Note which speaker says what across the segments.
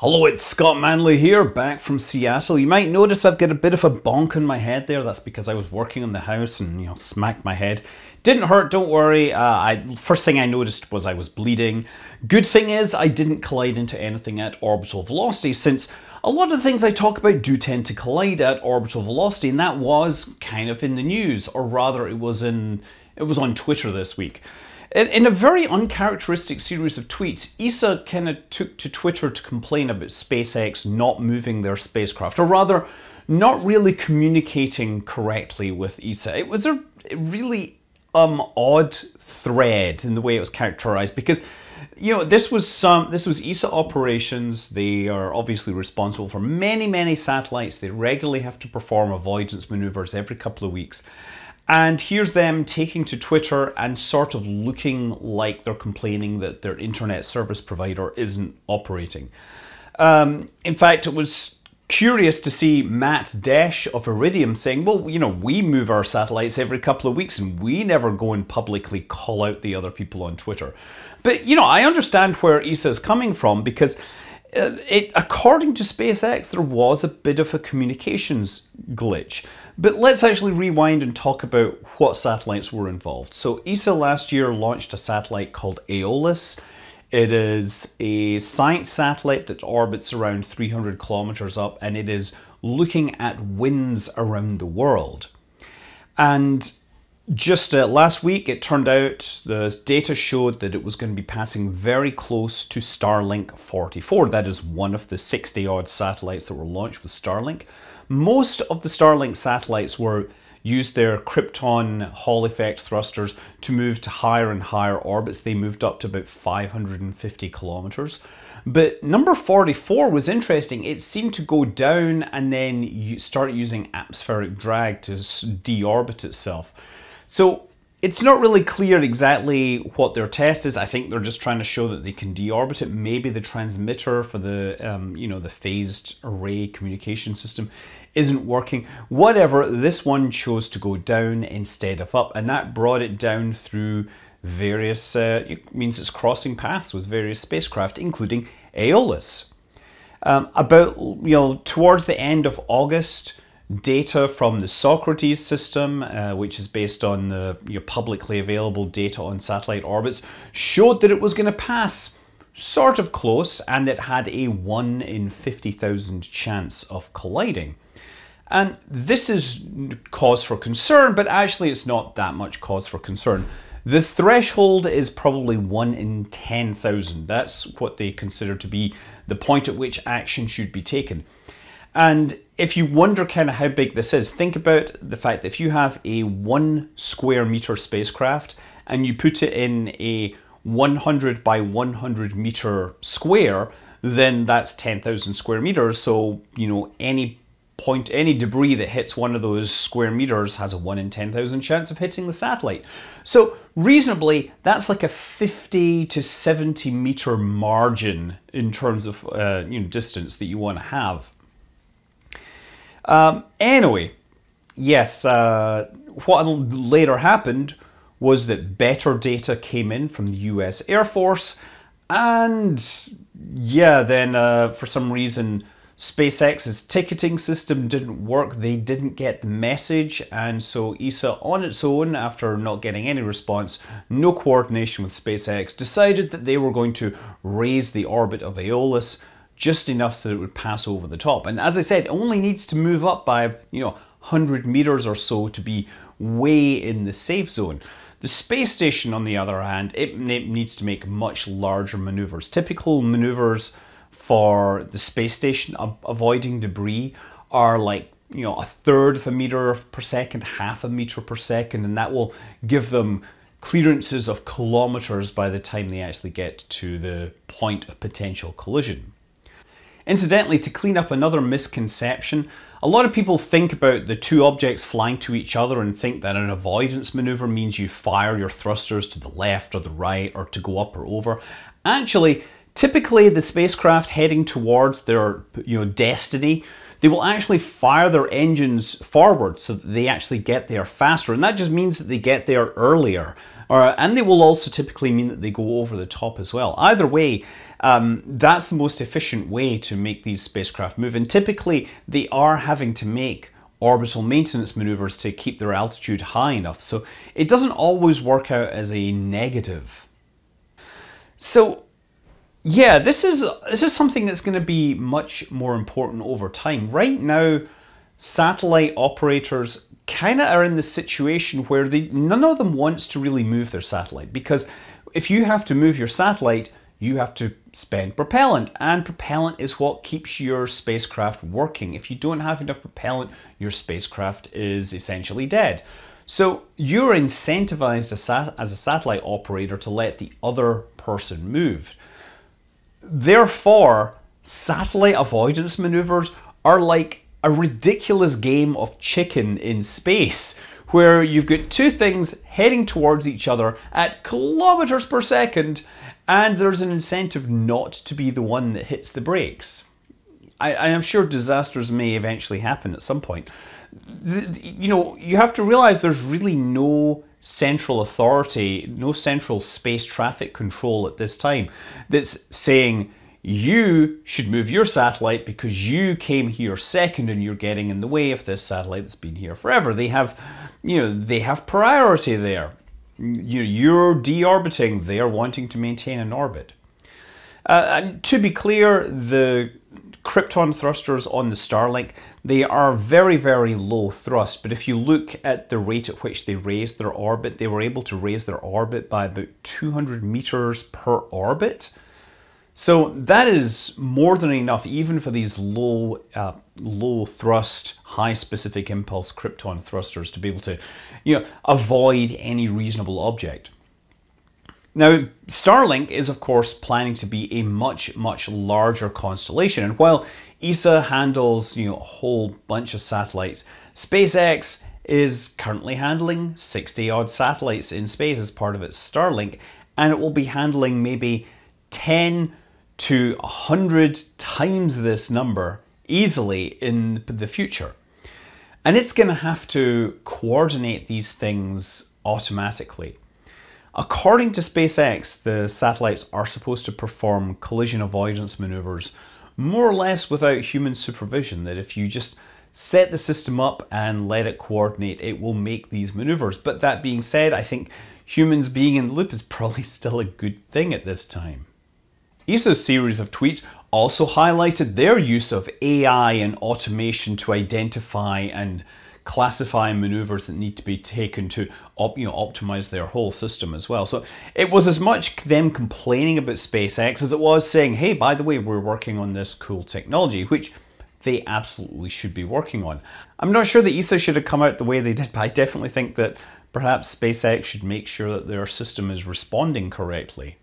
Speaker 1: Hello, it's Scott Manley here, back from Seattle. You might notice I've got a bit of a bonk in my head there. That's because I was working on the house and, you know, smacked my head. Didn't hurt, don't worry. Uh, I, first thing I noticed was I was bleeding. Good thing is I didn't collide into anything at orbital velocity since a lot of the things I talk about do tend to collide at orbital velocity and that was kind of in the news, or rather it was in it was on Twitter this week. In a very uncharacteristic series of tweets, ESA kind of took to Twitter to complain about SpaceX not moving their spacecraft, or rather, not really communicating correctly with ESA. It was a really um, odd thread in the way it was characterized because you know this was some this was ESA operations. They are obviously responsible for many many satellites. They regularly have to perform avoidance maneuvers every couple of weeks. And here's them taking to Twitter and sort of looking like they're complaining that their internet service provider isn't operating. Um, in fact, it was curious to see Matt Desch of Iridium saying, well, you know, we move our satellites every couple of weeks and we never go and publicly call out the other people on Twitter. But, you know, I understand where ESA is coming from because uh, it, according to SpaceX, there was a bit of a communications glitch. But let's actually rewind and talk about what satellites were involved. So ESA last year launched a satellite called Aeolus. It is a science satellite that orbits around 300 kilometers up and it is looking at winds around the world. And just uh, last week, it turned out the data showed that it was going to be passing very close to Starlink 44. That is one of the 60 odd satellites that were launched with Starlink. Most of the Starlink satellites were used their Krypton Hall effect thrusters to move to higher and higher orbits. They moved up to about 550 kilometers. But number 44 was interesting. It seemed to go down and then you start using atmospheric drag to deorbit itself. So it's not really clear exactly what their test is. I think they're just trying to show that they can deorbit it. Maybe the transmitter for the, um, you know, the phased array communication system isn't working. Whatever, this one chose to go down instead of up, and that brought it down through various, uh, it means it's crossing paths with various spacecraft, including Aeolus. Um, about, you know, towards the end of August, data from the Socrates system, uh, which is based on the your publicly available data on satellite orbits, showed that it was going to pass sort of close and it had a 1 in 50,000 chance of colliding. And this is cause for concern, but actually it's not that much cause for concern. The threshold is probably 1 in 10,000. That's what they consider to be the point at which action should be taken. And if you wonder kind of how big this is, think about the fact that if you have a one square meter spacecraft and you put it in a 100 by 100 meter square, then that's 10,000 square meters. So, you know, any point, any debris that hits one of those square meters has a 1 in 10,000 chance of hitting the satellite. So reasonably, that's like a 50 to 70 meter margin in terms of uh, you know, distance that you want to have. Um, anyway, yes, uh, what later happened was that better data came in from the US Air Force, and yeah, then uh, for some reason, SpaceX's ticketing system didn't work, they didn't get the message, and so ESA on its own, after not getting any response, no coordination with SpaceX, decided that they were going to raise the orbit of Aeolus just enough so that it would pass over the top. And as I said, it only needs to move up by, you know, 100 meters or so to be way in the safe zone. The space station, on the other hand, it, it needs to make much larger maneuvers. Typical maneuvers for the space station avoiding debris are like you know a third of a meter per second, half a meter per second, and that will give them clearances of kilometers by the time they actually get to the point of potential collision. Incidentally, to clean up another misconception, a lot of people think about the two objects flying to each other and think that an avoidance maneuver means you fire your thrusters to the left or the right or to go up or over. Actually, typically the spacecraft heading towards their you know destiny, they will actually fire their engines forward so that they actually get there faster. And that just means that they get there earlier. or, and they will also typically mean that they go over the top as well. Either way, um, that's the most efficient way to make these spacecraft move. And typically, they are having to make orbital maintenance maneuvers to keep their altitude high enough. So it doesn't always work out as a negative. So yeah, this is this is something that's going to be much more important over time. Right now, satellite operators kind of are in the situation where they none of them wants to really move their satellite because if you have to move your satellite, you have to spend propellant, and propellant is what keeps your spacecraft working. If you don't have enough propellant, your spacecraft is essentially dead. So you're incentivized as a satellite operator to let the other person move. Therefore, satellite avoidance maneuvers are like a ridiculous game of chicken in space where you've got two things heading towards each other at kilometers per second and there's an incentive not to be the one that hits the brakes. I, am sure disasters may eventually happen at some point. The, you know, you have to realize there's really no central authority, no central space traffic control at this time that's saying you should move your satellite because you came here second and you're getting in the way of this satellite that's been here forever. They have, you know, they have priority there. You're deorbiting, they are wanting to maintain an orbit. Uh, and to be clear, the Krypton thrusters on the Starlink, they are very, very low thrust, but if you look at the rate at which they raised their orbit, they were able to raise their orbit by about 200 meters per orbit. So that is more than enough, even for these low, uh, low thrust, high specific impulse Krypton thrusters to be able to, you know, avoid any reasonable object. Now, Starlink is of course planning to be a much, much larger constellation. And while ESA handles, you know, a whole bunch of satellites, SpaceX is currently handling 60 odd satellites in space as part of its Starlink, and it will be handling maybe 10 to 100 times this number easily in the future. And it's going to have to coordinate these things automatically. According to SpaceX, the satellites are supposed to perform collision avoidance maneuvers more or less without human supervision, that if you just set the system up and let it coordinate, it will make these maneuvers. But that being said, I think humans being in the loop is probably still a good thing at this time. ESA's series of tweets also highlighted their use of AI and automation to identify and classify maneuvers that need to be taken to op, you know, optimize their whole system as well. So it was as much them complaining about SpaceX as it was saying, hey, by the way, we're working on this cool technology, which they absolutely should be working on. I'm not sure that ESA should have come out the way they did, but I definitely think that perhaps SpaceX should make sure that their system is responding correctly.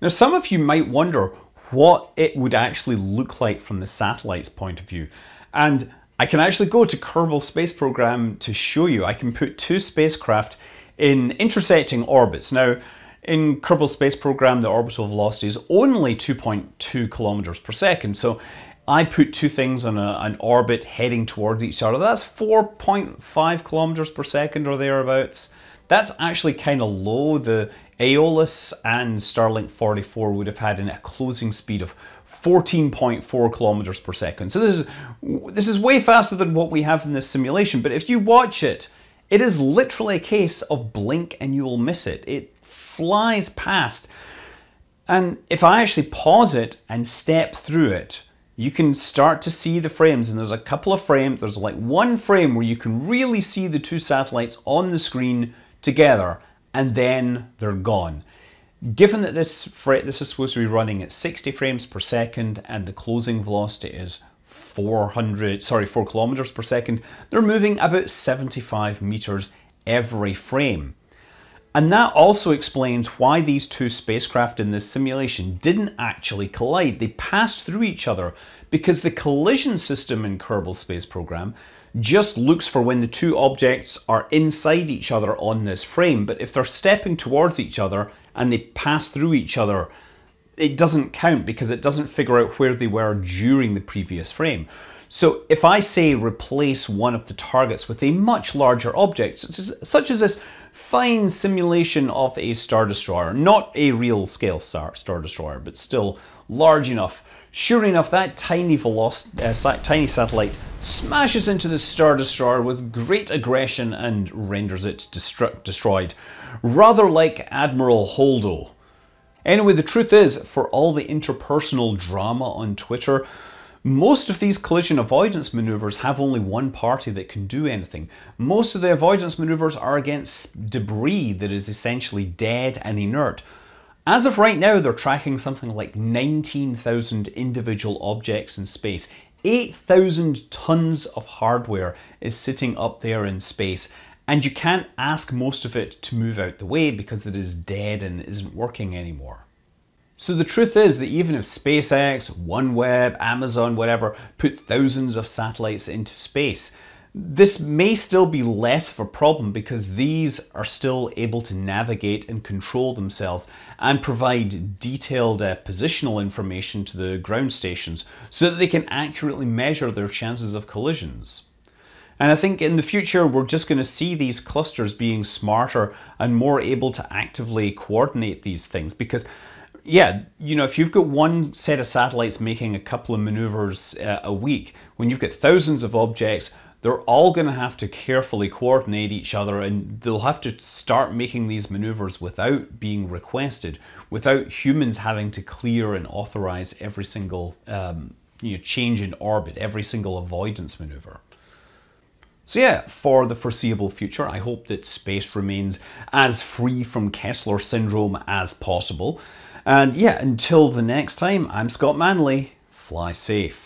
Speaker 1: Now, some of you might wonder what it would actually look like from the satellite's point of view. And I can actually go to Kerbal Space Program to show you. I can put two spacecraft in intersecting orbits. Now, in Kerbal Space Program, the orbital velocity is only 2.2 kilometers per second. So I put two things on a, an orbit heading towards each other. That's 4.5 kilometers per second or thereabouts. That's actually kind of low. The Aeolus and Starlink 44 would have had in a closing speed of 14.4 kilometers per second. So this is this is way faster than what we have in this simulation. But if you watch it, it is literally a case of blink and you will miss it. It flies past. And if I actually pause it and step through it, you can start to see the frames and there's a couple of frames, there's like one frame where you can really see the two satellites on the screen together and then they're gone. Given that this, this is supposed to be running at 60 frames per second and the closing velocity is 400, sorry, 4 kilometers per second, they're moving about 75 meters every frame. And that also explains why these two spacecraft in this simulation didn't actually collide. They passed through each other because the collision system in Kerbal Space Program just looks for when the two objects are inside each other on this frame. But if they're stepping towards each other and they pass through each other, it doesn't count because it doesn't figure out where they were during the previous frame. So if I say replace one of the targets with a much larger object, such as, such as this fine simulation of a Star Destroyer. Not a real scale Star, Star Destroyer, but still large enough. Sure enough, that tiny, veloc uh, tiny satellite smashes into the Star Destroyer with great aggression and renders it destroyed, rather like Admiral Holdo. Anyway, the truth is, for all the interpersonal drama on Twitter, most of these collision avoidance maneuvers have only one party that can do anything. Most of the avoidance maneuvers are against debris that is essentially dead and inert. As of right now, they're tracking something like 19,000 individual objects in space. 8,000 tons of hardware is sitting up there in space, and you can't ask most of it to move out the way because it is dead and isn't working anymore. So the truth is that even if SpaceX, OneWeb, Amazon, whatever, put thousands of satellites into space, this may still be less of a problem because these are still able to navigate and control themselves and provide detailed uh, positional information to the ground stations so that they can accurately measure their chances of collisions. And I think in the future, we're just going to see these clusters being smarter and more able to actively coordinate these things because yeah, you know, if you've got one set of satellites making a couple of maneuvers uh, a week, when you've got thousands of objects, they're all going to have to carefully coordinate each other and they'll have to start making these maneuvers without being requested, without humans having to clear and authorize every single um, you know, change in orbit, every single avoidance maneuver. So yeah, for the foreseeable future, I hope that space remains as free from Kessler syndrome as possible. And yeah, until the next time, I'm Scott Manley. Fly safe.